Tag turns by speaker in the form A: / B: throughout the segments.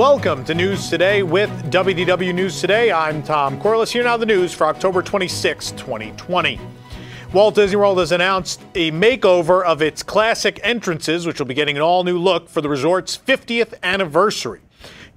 A: Welcome to News Today with WDW News Today. I'm Tom Corless. Here now the news for October 26, 2020. Walt Disney World has announced a makeover of its classic entrances, which will be getting an all new look for the resort's 50th anniversary.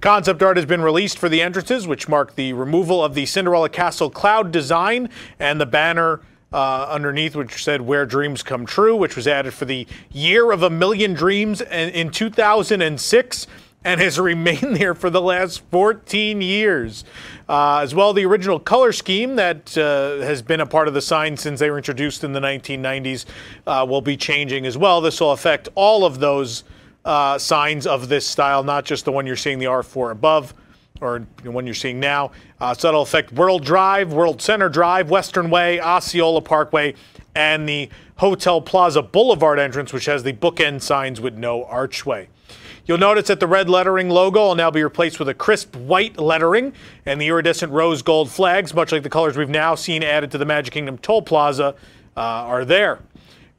A: Concept art has been released for the entrances, which mark the removal of the Cinderella Castle cloud design and the banner uh, underneath, which said "Where Dreams Come True," which was added for the year of a million dreams in 2006 and has remained there for the last 14 years. Uh, as well, the original color scheme that uh, has been a part of the sign since they were introduced in the 1990s uh, will be changing as well. This will affect all of those uh, signs of this style, not just the one you're seeing the R4 above or the one you're seeing now. Uh, so that'll affect World Drive, World Center Drive, Western Way, Osceola Parkway, and the Hotel Plaza Boulevard entrance, which has the bookend signs with no archway. You'll notice that the red lettering logo will now be replaced with a crisp white lettering, and the iridescent rose gold flags, much like the colors we've now seen added to the Magic Kingdom Toll Plaza, uh, are there.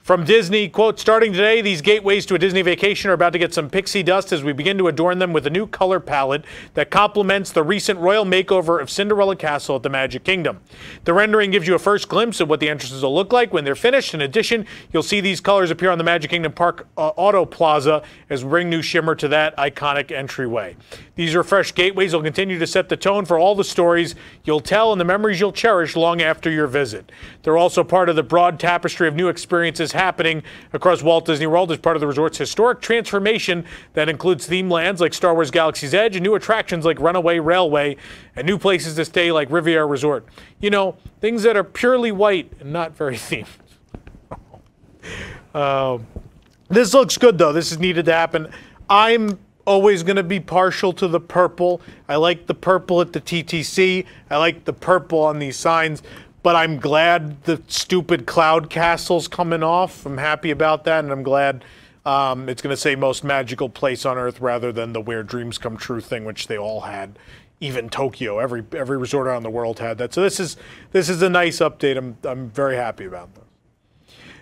A: From Disney, quote, starting today, these gateways to a Disney vacation are about to get some pixie dust as we begin to adorn them with a new color palette that complements the recent royal makeover of Cinderella Castle at the Magic Kingdom. The rendering gives you a first glimpse of what the entrances will look like when they're finished. In addition, you'll see these colors appear on the Magic Kingdom Park uh, Auto Plaza as we bring new shimmer to that iconic entryway. These refreshed gateways will continue to set the tone for all the stories you'll tell and the memories you'll cherish long after your visit. They're also part of the broad tapestry of new experiences happening across Walt Disney World as part of the resort's historic transformation that includes theme lands like Star Wars Galaxy's Edge and new attractions like Runaway Railway and new places to stay like Riviera Resort. You know, things that are purely white and not very themed. uh, this looks good though. This is needed to happen. I'm always going to be partial to the purple. I like the purple at the TTC. I like the purple on these signs but I'm glad the stupid cloud castle's coming off. I'm happy about that, and I'm glad um, it's going to say most magical place on earth rather than the where dreams come true thing, which they all had. Even Tokyo, every every resort around the world had that. So this is this is a nice update. I'm I'm very happy about this.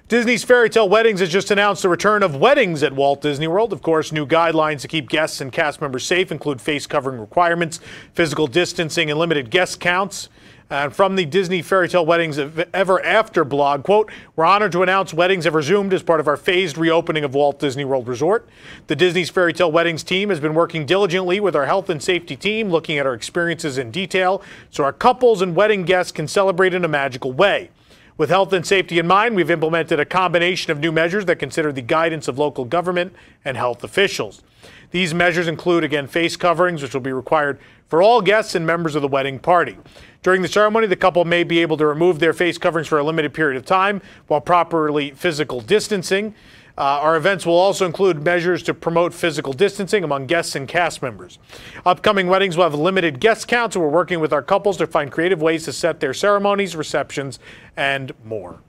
A: Disney's Fairy Tale Weddings has just announced the return of weddings at Walt Disney World. Of course, new guidelines to keep guests and cast members safe include face covering requirements, physical distancing, and limited guest counts. And from the Disney Fairy Tale Weddings Ever After blog, quote, we're honored to announce weddings have resumed as part of our phased reopening of Walt Disney World Resort. The Disney's Fairy Tale Weddings team has been working diligently with our health and safety team, looking at our experiences in detail so our couples and wedding guests can celebrate in a magical way. With health and safety in mind, we've implemented a combination of new measures that consider the guidance of local government and health officials. These measures include, again, face coverings, which will be required for all guests and members of the wedding party. During the ceremony, the couple may be able to remove their face coverings for a limited period of time while properly physical distancing. Uh, our events will also include measures to promote physical distancing among guests and cast members. Upcoming weddings will have limited guest counts, and we're working with our couples to find creative ways to set their ceremonies, receptions, and more.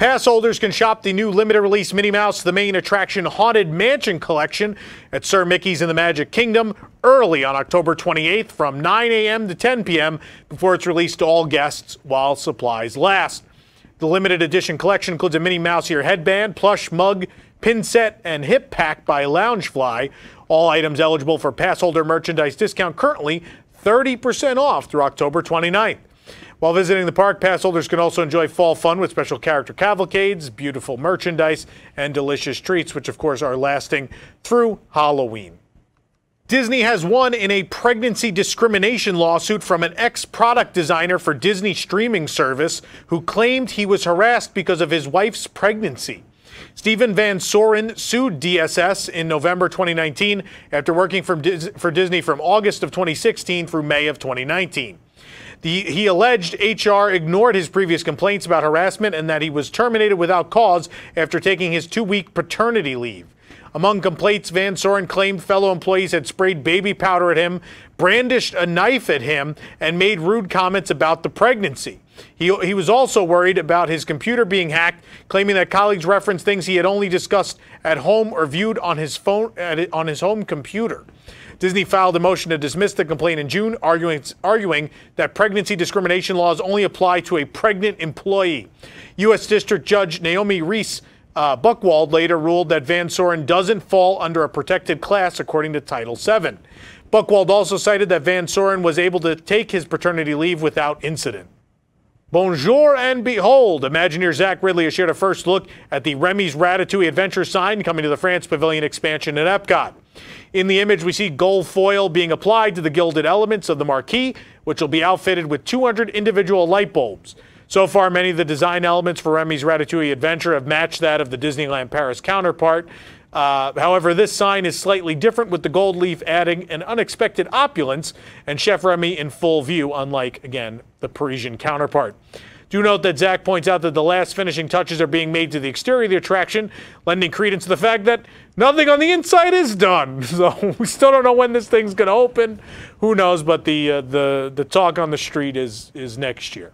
A: Pass holders can shop the new limited release Minnie Mouse The Main Attraction Haunted Mansion collection at Sir Mickey's in the Magic Kingdom early on October 28th from 9 a.m. to 10 p.m. before it's released to all guests while supplies last. The limited edition collection includes a Minnie Mouse ear headband, plush mug, pin set, and hip pack by Loungefly. All items eligible for pass holder merchandise discount currently 30% off through October 29th. While visiting the park, pass holders can also enjoy fall fun with special character cavalcades, beautiful merchandise, and delicious treats, which of course are lasting through Halloween. Disney has won in a pregnancy discrimination lawsuit from an ex product designer for Disney streaming service who claimed he was harassed because of his wife's pregnancy. Stephen Van Soren sued DSS in November 2019 after working for Disney from August of 2016 through May of 2019. The, he alleged HR ignored his previous complaints about harassment and that he was terminated without cause after taking his two week paternity leave. Among complaints, Van Soren claimed fellow employees had sprayed baby powder at him, brandished a knife at him, and made rude comments about the pregnancy. He, he was also worried about his computer being hacked, claiming that colleagues referenced things he had only discussed at home or viewed on his phone on his home computer. Disney filed a motion to dismiss the complaint in June, arguing, arguing that pregnancy discrimination laws only apply to a pregnant employee. U.S. District Judge Naomi Reice uh, Buchwald later ruled that Van Soren doesn't fall under a protected class according to Title VII. Buchwald also cited that Van Soren was able to take his paternity leave without incident. Bonjour and behold, Imagineer Zach Riddley has shared a first look at the Remy's Ratatouille Adventure sign coming to the France Pavilion expansion at Epcot. In the image, we see gold foil being applied to the gilded elements of the marquee, which will be outfitted with 200 individual light bulbs. So far, many of the design elements for Remy's Ratatouille Adventure have matched that of the Disneyland Paris counterpart. Uh, however, this sign is slightly different with the gold leaf adding an unexpected opulence and Chef Remy in full view, unlike, again, the Parisian counterpart. Do note that Zach points out that the last finishing touches are being made to the exterior of the attraction, lending credence to the fact that nothing on the inside is done. So we still don't know when this thing's going to open. Who knows? But the uh, the the talk on the street is is next year.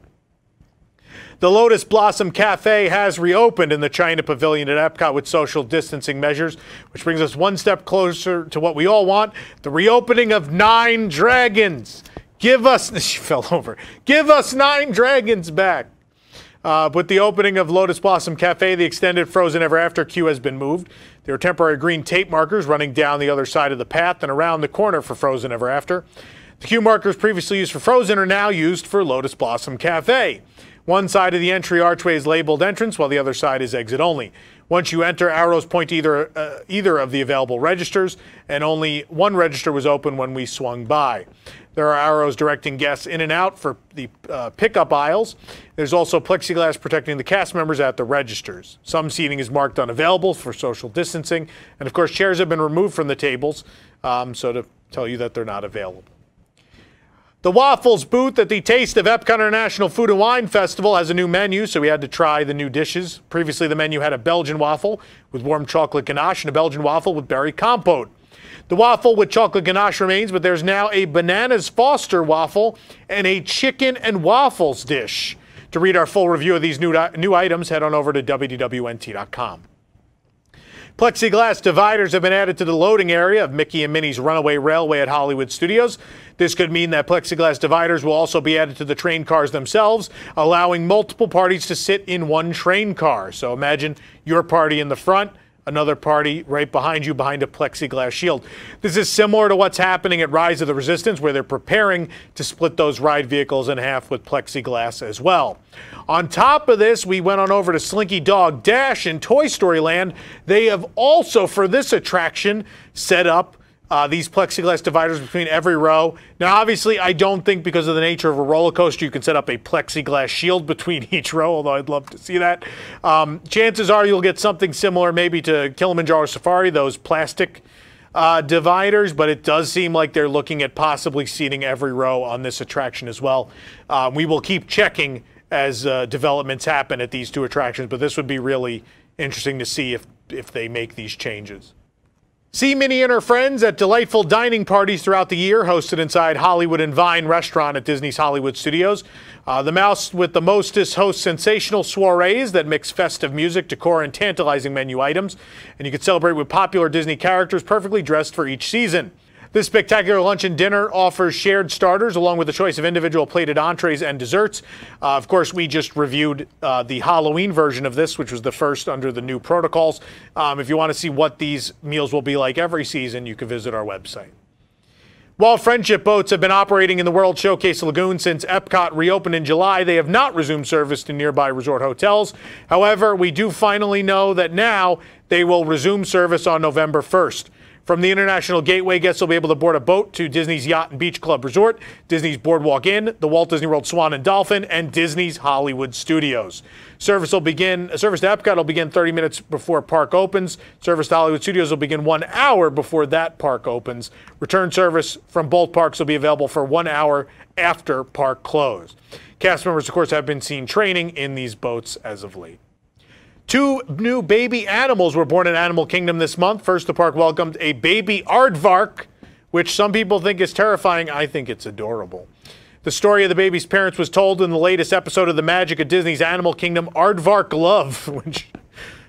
A: The Lotus Blossom Cafe has reopened in the China Pavilion at Epcot with social distancing measures, which brings us one step closer to what we all want the reopening of Nine Dragons. Give us, she fell over, give us Nine Dragons back. Uh, with the opening of Lotus Blossom Cafe, the extended Frozen Ever After queue has been moved. There are temporary green tape markers running down the other side of the path and around the corner for Frozen Ever After. The queue markers previously used for Frozen are now used for Lotus Blossom Cafe. One side of the entry archway is labeled entrance, while the other side is exit only. Once you enter, arrows point to either, uh, either of the available registers, and only one register was open when we swung by. There are arrows directing guests in and out for the uh, pickup aisles. There's also plexiglass protecting the cast members at the registers. Some seating is marked unavailable for social distancing, and of course, chairs have been removed from the tables, um, so to tell you that they're not available. The Waffles booth at the Taste of Epcot International Food and Wine Festival has a new menu, so we had to try the new dishes. Previously, the menu had a Belgian waffle with warm chocolate ganache and a Belgian waffle with berry compote. The waffle with chocolate ganache remains, but there's now a Bananas Foster waffle and a chicken and waffles dish. To read our full review of these new, new items, head on over to WDWNT.com. Plexiglass dividers have been added to the loading area of Mickey and Minnie's Runaway Railway at Hollywood Studios. This could mean that plexiglass dividers will also be added to the train cars themselves, allowing multiple parties to sit in one train car. So imagine your party in the front, another party right behind you behind a plexiglass shield. This is similar to what's happening at Rise of the Resistance, where they're preparing to split those ride vehicles in half with plexiglass as well. On top of this, we went on over to Slinky Dog Dash in Toy Story Land. They have also, for this attraction, set up uh, these plexiglass dividers between every row. Now, obviously, I don't think because of the nature of a roller coaster, you can set up a plexiglass shield between each row, although I'd love to see that. Um, chances are you'll get something similar maybe to Kilimanjaro Safari, those plastic uh, dividers, but it does seem like they're looking at possibly seating every row on this attraction as well. Um, we will keep checking as uh, developments happen at these two attractions, but this would be really interesting to see if, if they make these changes. See Minnie and her friends at delightful dining parties throughout the year, hosted inside Hollywood and Vine restaurant at Disney's Hollywood Studios. Uh, the mouse with the mostest hosts sensational soirees that mix festive music, decor, and tantalizing menu items. And you can celebrate with popular Disney characters perfectly dressed for each season. This spectacular lunch and dinner offers shared starters along with a choice of individual plated entrees and desserts. Uh, of course, we just reviewed uh, the Halloween version of this, which was the first under the new protocols. Um, if you want to see what these meals will be like every season, you can visit our website. While friendship boats have been operating in the World Showcase Lagoon since Epcot reopened in July, they have not resumed service to nearby resort hotels. However, we do finally know that now they will resume service on November 1st. From the International Gateway, guests will be able to board a boat to Disney's Yacht and Beach Club Resort, Disney's Boardwalk Inn, the Walt Disney World Swan and Dolphin, and Disney's Hollywood Studios. Service will begin. Service to Epcot will begin 30 minutes before park opens. Service to Hollywood Studios will begin one hour before that park opens. Return service from both parks will be available for one hour after park close. Cast members, of course, have been seen training in these boats as of late. Two new baby animals were born in Animal Kingdom this month. First, the park welcomed a baby aardvark, which some people think is terrifying. I think it's adorable. The story of the baby's parents was told in the latest episode of The Magic of Disney's Animal Kingdom, Aardvark Love, which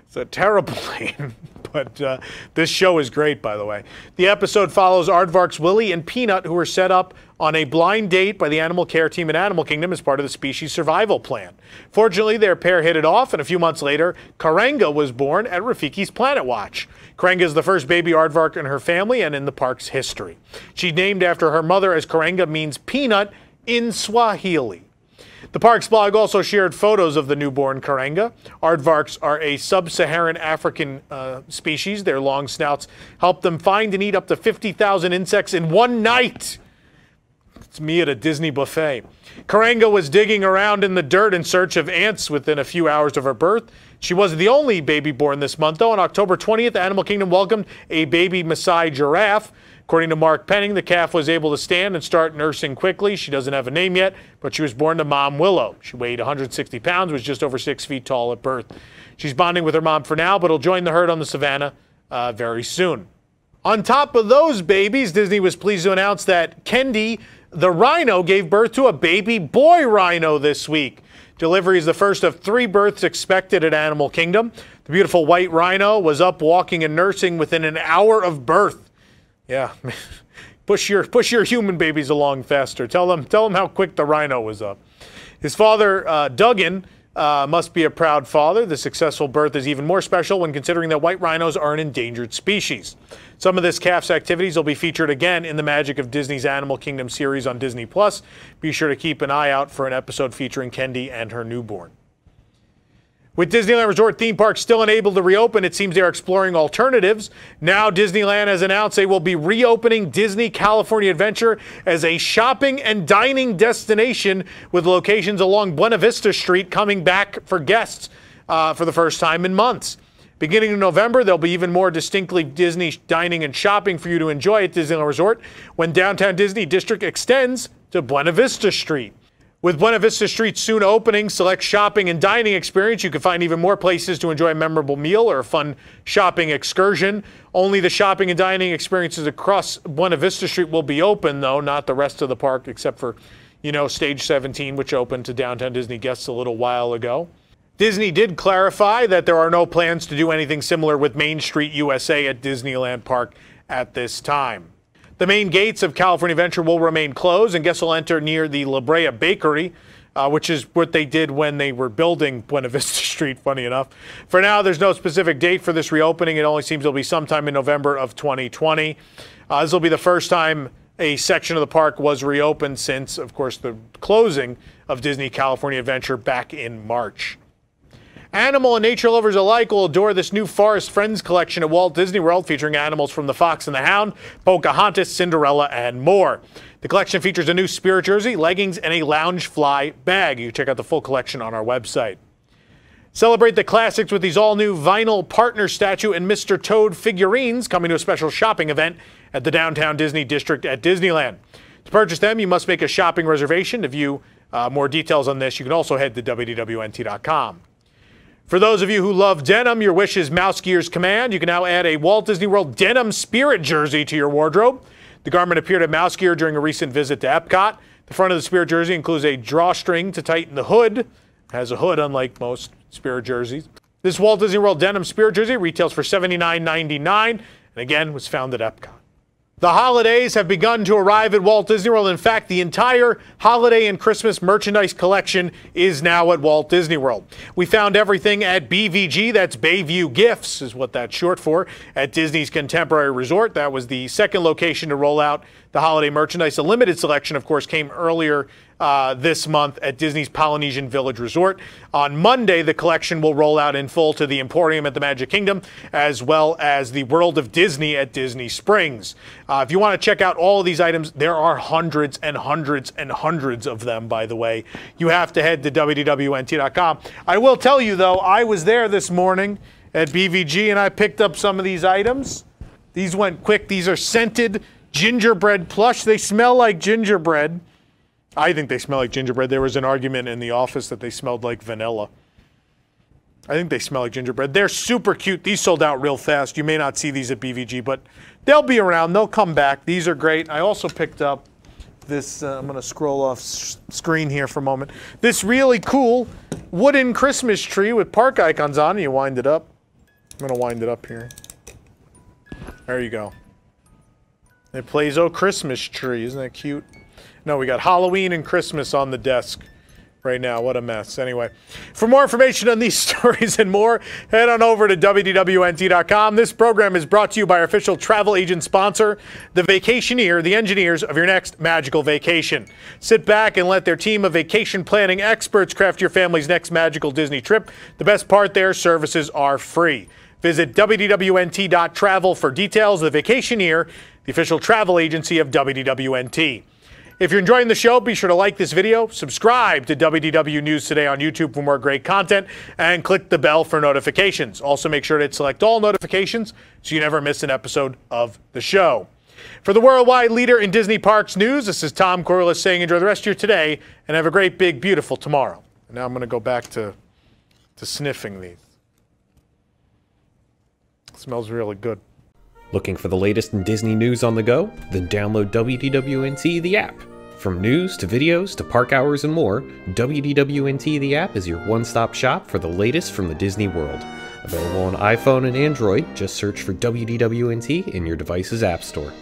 A: is a terrible name. But uh, this show is great, by the way. The episode follows Aardvark's Willie and Peanut, who were set up on a blind date by the animal care team in Animal Kingdom as part of the species survival plan. Fortunately, their pair hit it off, and a few months later, Karanga was born at Rafiki's Planet Watch. Karanga is the first baby aardvark in her family and in the park's history. She's named after her mother, as Karanga means peanut in Swahili. The park's blog also shared photos of the newborn Karanga. Aardvarks are a sub-Saharan African uh, species. Their long snouts help them find and eat up to 50,000 insects in one night. It's me at a Disney buffet. Karanga was digging around in the dirt in search of ants within a few hours of her birth. She wasn't the only baby born this month, though. On October 20th, Animal Kingdom welcomed a baby Maasai giraffe. According to Mark Penning, the calf was able to stand and start nursing quickly. She doesn't have a name yet, but she was born to Mom Willow. She weighed 160 pounds, was just over six feet tall at birth. She's bonding with her mom for now, but will join the herd on the savannah uh, very soon. On top of those babies, Disney was pleased to announce that Kendi, the rhino, gave birth to a baby boy rhino this week. Delivery is the first of three births expected at Animal Kingdom. The beautiful white rhino was up walking and nursing within an hour of birth. Yeah, push your push your human babies along faster. Tell them tell them how quick the rhino was up. His father, uh, Duggan, uh, must be a proud father. The successful birth is even more special when considering that white rhinos are an endangered species. Some of this calf's activities will be featured again in the Magic of Disney's Animal Kingdom series on Disney Plus. Be sure to keep an eye out for an episode featuring Kendi and her newborn. With Disneyland Resort theme parks still unable to reopen, it seems they're exploring alternatives. Now, Disneyland has announced they will be reopening Disney California Adventure as a shopping and dining destination with locations along Buena Vista Street coming back for guests uh, for the first time in months. Beginning in November, there'll be even more distinctly Disney dining and shopping for you to enjoy at Disneyland Resort when Downtown Disney District extends to Buena Vista Street. With Buena Vista Street soon opening, select shopping and dining experience, you can find even more places to enjoy a memorable meal or a fun shopping excursion. Only the shopping and dining experiences across Buena Vista Street will be open, though, not the rest of the park, except for, you know, Stage 17, which opened to Downtown Disney guests a little while ago. Disney did clarify that there are no plans to do anything similar with Main Street USA at Disneyland Park at this time. The main gates of California Adventure will remain closed, and guests will enter near the La Brea Bakery, uh, which is what they did when they were building Buena Vista Street, funny enough. For now, there's no specific date for this reopening. It only seems it'll be sometime in November of 2020. Uh, this will be the first time a section of the park was reopened since, of course, the closing of Disney California Adventure back in March. Animal and nature lovers alike will adore this new Forest Friends collection at Walt Disney World featuring animals from The Fox and the Hound, Pocahontas, Cinderella, and more. The collection features a new spirit jersey, leggings, and a Loungefly bag. You check out the full collection on our website. Celebrate the classics with these all new vinyl partner statue and Mr. Toad figurines coming to a special shopping event at the Downtown Disney District at Disneyland. To purchase them, you must make a shopping reservation. To view uh, more details on this, you can also head to WDWNT.com. For those of you who love denim, your wish is Mouse Gear's command. You can now add a Walt Disney World denim spirit jersey to your wardrobe. The garment appeared at Mouse Gear during a recent visit to Epcot. The front of the spirit jersey includes a drawstring to tighten the hood. It has a hood, unlike most spirit jerseys. This Walt Disney World denim spirit jersey retails for $79.99 and again was found at Epcot. The holidays have begun to arrive at Walt Disney World. In fact, the entire holiday and Christmas merchandise collection is now at Walt Disney World. We found everything at BVG, that's Bayview Gifts, is what that's short for, at Disney's Contemporary Resort. That was the second location to roll out the holiday merchandise. A limited selection, of course, came earlier uh, this month at Disney's Polynesian Village Resort. On Monday, the collection will roll out in full to the Emporium at the Magic Kingdom, as well as the World of Disney at Disney Springs. Uh, if you want to check out all of these items, there are hundreds and hundreds and hundreds of them, by the way. You have to head to WDWNT.com. I will tell you, though, I was there this morning at BVG and I picked up some of these items. These went quick. These are scented gingerbread plush. They smell like gingerbread. I think they smell like gingerbread. There was an argument in the office that they smelled like vanilla. I think they smell like gingerbread. They're super cute. These sold out real fast. You may not see these at BVG, but they'll be around. They'll come back. These are great. I also picked up this, uh, I'm going to scroll off screen here for a moment. This really cool wooden Christmas tree with park icons on. You wind it up. I'm going to wind it up here. There you go. It plays Oh Christmas Tree. Isn't that cute? No, we got Halloween and Christmas on the desk right now. What a mess. Anyway, for more information on these stories and more, head on over to WDWNT.com. This program is brought to you by our official travel agent sponsor, The Vacationeer, the engineers of your next magical vacation. Sit back and let their team of vacation planning experts craft your family's next magical Disney trip. The best part, their services are free. Visit WDWNT.travel for details. The Vacationeer, the official travel agency of WDWNT. If you're enjoying the show, be sure to like this video, subscribe to WDW News Today on YouTube for more great content, and click the bell for notifications. Also, make sure to select all notifications so you never miss an episode of the show. For the worldwide leader in Disney Parks news, this is Tom Corless saying enjoy the rest of your today and have a great, big, beautiful tomorrow. Now I'm going to go back to, to sniffing these. It smells really good.
B: Looking for the latest in Disney news on the go? Then download WDWNT the app. From news to videos to park hours and more, WDWNT the app is your one stop shop for the latest from the Disney world. Available on iPhone and Android, just search for WDWNT in your device's App Store.